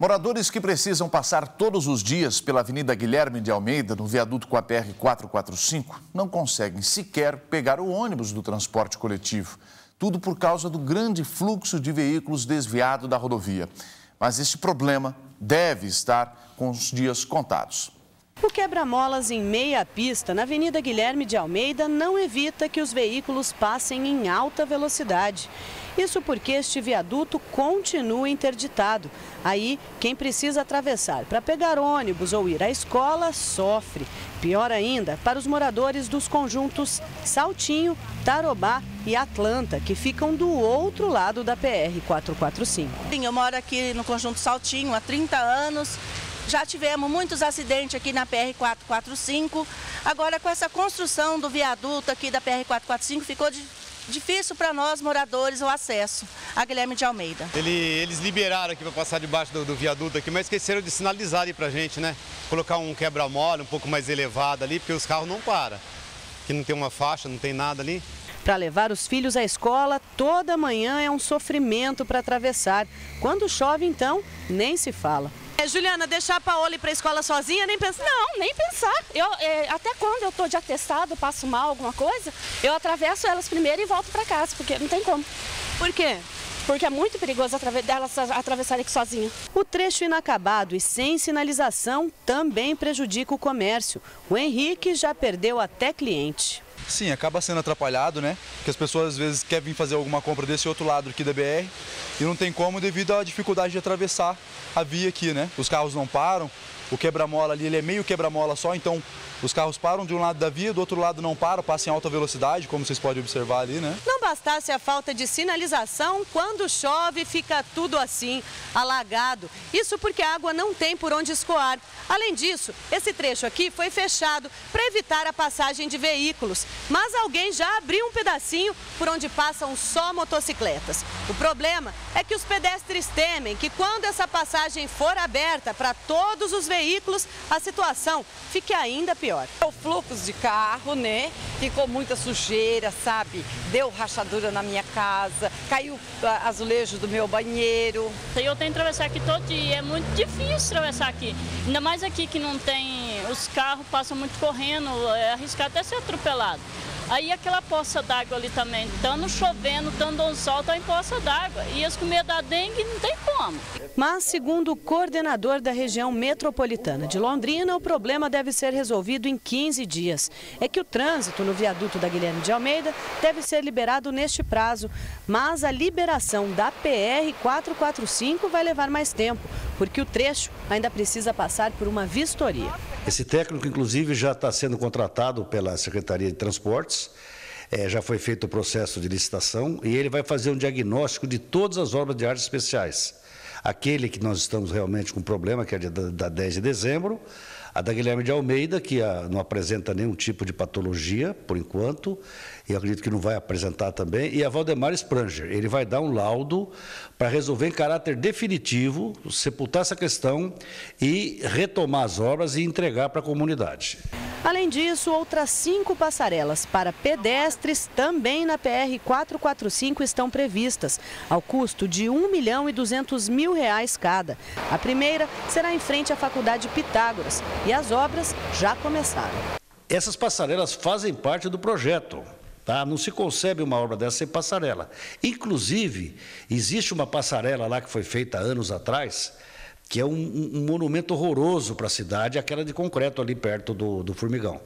Moradores que precisam passar todos os dias pela Avenida Guilherme de Almeida, no viaduto com a PR 445, não conseguem sequer pegar o ônibus do transporte coletivo. Tudo por causa do grande fluxo de veículos desviado da rodovia. Mas este problema deve estar com os dias contados. O quebra-molas em meia pista na Avenida Guilherme de Almeida não evita que os veículos passem em alta velocidade. Isso porque este viaduto continua interditado. Aí, quem precisa atravessar para pegar ônibus ou ir à escola sofre. Pior ainda, para os moradores dos conjuntos Saltinho, Tarobá e Atlanta, que ficam do outro lado da PR 445. Sim, eu moro aqui no conjunto Saltinho há 30 anos. Já tivemos muitos acidentes aqui na PR-445. Agora, com essa construção do viaduto aqui da PR-445, ficou de, difícil para nós, moradores, o acesso a Guilherme de Almeida. Ele, eles liberaram aqui para passar debaixo do, do, viaduto aqui, mas esqueceram de sinalizar ali para a gente, né? Colocar um quebra-mola um pouco mais elevado ali, porque os carros não param. Aqui não tem uma faixa, não tem nada ali. Para levar os filhos à escola, toda manhã é um sofrimento para atravessar. Quando chove, então, nem se fala. É, Juliana, deixar a Paola ir para a escola sozinha, nem pensar? Não, nem pensar. Eu, é, até quando eu estou de atestado, passo mal, alguma coisa, eu atravesso elas primeiro e volto para casa, porque não tem como. Por quê? Porque é muito perigoso elas atravessarem aqui sozinha. O trecho inacabado e sem sinalização também prejudica o comércio. O Henrique já perdeu até cliente. Sim, acaba sendo atrapalhado, né? Porque as pessoas às vezes querem vir fazer alguma compra desse outro lado aqui da BR e não tem como devido à dificuldade de atravessar a via aqui, né? Os carros não param, o quebra-mola ali ele é meio quebra-mola só, então os carros param de um lado da via, do outro lado não param, passam em alta velocidade, como vocês podem observar ali, né? Não bastasse a falta de sinalização, quando chove fica tudo assim, alagado. Isso porque a água não tem por onde escoar. Além disso, esse trecho aqui foi fechado para evitar a passagem de veículos. Mas alguém já abriu um pedacinho por onde passam só motocicletas. O problema é que os pedestres temem que quando essa passagem for aberta para todos os veículos, a situação fique ainda pior pior. O fluxo de carro, né? Ficou muita sujeira, sabe? Deu rachadura na minha casa, caiu azulejo do meu banheiro. Eu tenho que atravessar aqui todo dia, é muito difícil atravessar aqui. Ainda mais aqui que não tem, os carros passam muito correndo, é arriscado até ser atropelado. Aí aquela poça d'água ali também, estando chovendo, estando um sol, está em poça d'água. E as com medo da dengue não tem como. Mas, segundo o coordenador da região metropolitana de Londrina, o problema deve ser resolvido em 15 dias. É que o trânsito no viaduto da Guilherme de Almeida deve ser liberado neste prazo. Mas a liberação da PR 445 vai levar mais tempo, porque o trecho ainda precisa passar por uma vistoria. Esse técnico, inclusive, já está sendo contratado pela Secretaria de Transportes. É, já foi feito o processo de licitação e ele vai fazer um diagnóstico de todas as obras de áreas especiais. Aquele que nós estamos realmente com problema, que é da, da 10 de dezembro, a da Guilherme de Almeida, que a, não apresenta nenhum tipo de patologia, por enquanto, e acredito que não vai apresentar também, e a Valdemar Spranger. Ele vai dar um laudo para resolver em caráter definitivo, sepultar essa questão e retomar as obras e entregar para a comunidade. Além disso, outras cinco passarelas para pedestres também na PR 445 estão previstas, ao custo de 1 milhão e 200 mil reais cada. A primeira será em frente à Faculdade Pitágoras e as obras já começaram. Essas passarelas fazem parte do projeto. Tá? Não se concebe uma obra dessa sem passarela. Inclusive, existe uma passarela lá que foi feita anos atrás, que é um, um monumento horroroso para a cidade, aquela de concreto ali perto do, do Formigão.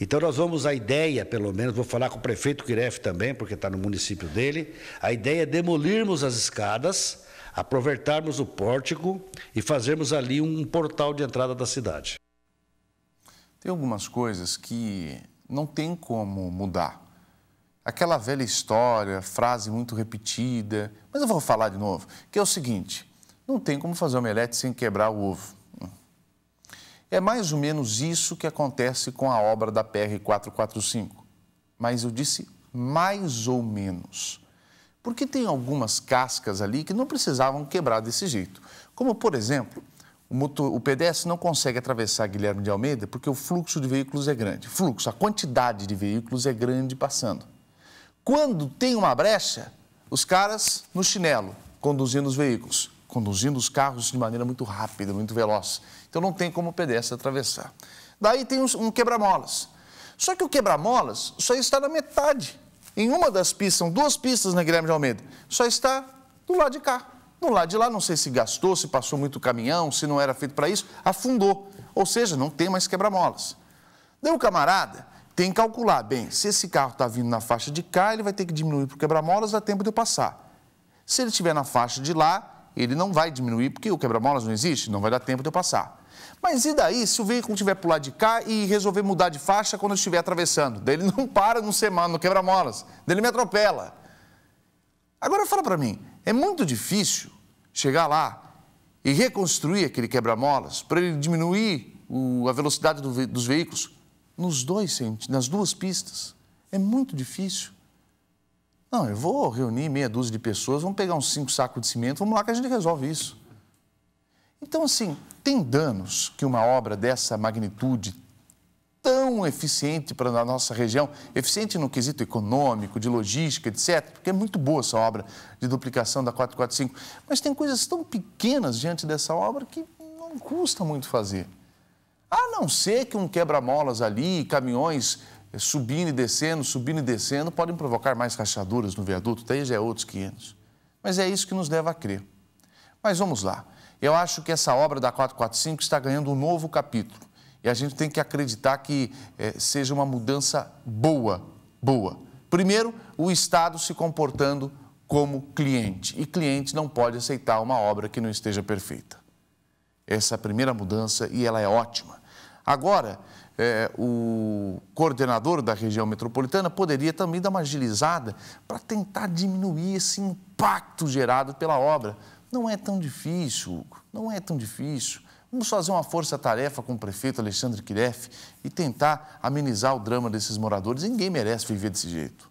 Então nós vamos, a ideia, pelo menos, vou falar com o prefeito Quiref também, porque está no município dele, a ideia é demolirmos as escadas, aproveitarmos o pórtico e fazermos ali um portal de entrada da cidade. Tem algumas coisas que não tem como mudar. Aquela velha história, frase muito repetida, mas eu vou falar de novo, que é o seguinte: não tem como fazer omelete sem quebrar o ovo. É mais ou menos isso que acontece com a obra da PR 445. Mas eu disse mais ou menos. Porque tem algumas cascas ali que não precisavam quebrar desse jeito. Como, por exemplo, o, motor, o pedestre não consegue atravessar Guilherme de Almeida porque o fluxo de veículos é grande. Fluxo, a quantidade de veículos é grande passando. Quando tem uma brecha, os caras no chinelo, conduzindo os veículos. conduzindo os carros de maneira muito rápida, muito veloz. Então não tem como o pedestre atravessar. Daí tem um quebra-molas. Só que o quebra-molas só está na metade. Em uma das pistas, são duas pistas na Guilherme de Almeida, só está do lado de cá. Do lado de lá, não sei se gastou, se passou muito caminhão, se não era feito para isso, afundou. Ou seja, não tem mais quebra-molas. Daí o camarada tem que calcular, bem, se esse carro está vindo na faixa de cá, ele vai ter que diminuir para o quebra-molas, dá tempo de eu passar. Se ele estiver na faixa de lá, ele não vai diminuir, porque o quebra-molas não existe, não vai dar tempo de eu passar. Mas e daí se o veículo estiver para o lado de cá e resolver mudar de faixa quando eu estiver atravessando? Daí ele não para no semana, no quebra-molas, daí ele me atropela. Agora fala para mim, é muito difícil chegar lá e reconstruir aquele quebra-molas para ele diminuir o, a velocidade do, dos veículos nos dois, nas duas pistas. É muito difícil. Não, eu vou reunir meia dúzia de pessoas, vamos pegar uns cinco sacos de cimento, vamos lá que a gente resolve isso. Então, assim, tem danos que uma obra dessa magnitude, tão eficiente para a nossa região, eficiente no quesito econômico, de logística, etc., porque é muito boa essa obra de duplicação da 445, mas tem coisas tão pequenas diante dessa obra que não custa muito fazer. A não ser que um quebra-molas ali, caminhões é, subindo e descendo, subindo e descendo, podem provocar mais rachaduras no viaduto, daí já é outros 500. Mas é isso que nos leva a crer. Mas vamos lá. Eu acho que essa obra da 445 está ganhando um novo capítulo. E a gente tem que acreditar que é, seja uma mudança boa, boa. Primeiro, o Estado se comportando como cliente. E cliente não pode aceitar uma obra que não esteja perfeita. Essa é a primeira mudança e ela é ótima. Agora, é, o coordenador da região metropolitana poderia também dar uma agilizada para tentar diminuir esse impacto gerado pela obra. Não é tão difícil, Hugo, não é tão difícil. Vamos fazer uma força-tarefa com o prefeito Alexandre Kiref e tentar amenizar o drama desses moradores. Ninguém merece viver desse jeito.